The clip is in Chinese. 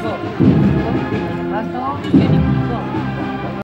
不错，风给你不，